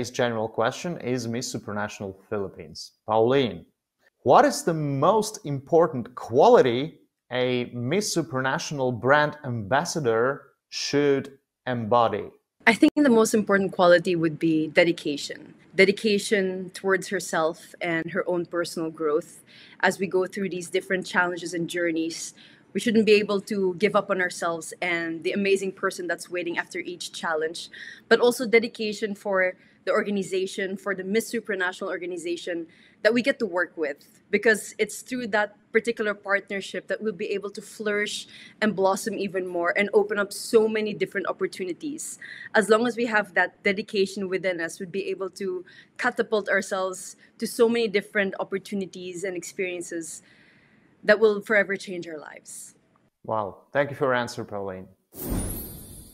today's general question is Miss Supranational Philippines. Pauline, what is the most important quality a Miss Supranational brand ambassador should embody? I think the most important quality would be dedication. Dedication towards herself and her own personal growth. As we go through these different challenges and journeys, we shouldn't be able to give up on ourselves and the amazing person that's waiting after each challenge, but also dedication for the organization, for the Miss Supranational organization that we get to work with. Because it's through that particular partnership that we'll be able to flourish and blossom even more and open up so many different opportunities. As long as we have that dedication within us, we'd be able to catapult ourselves to so many different opportunities and experiences that will forever change our lives. Wow. Thank you for your answer, Pauline.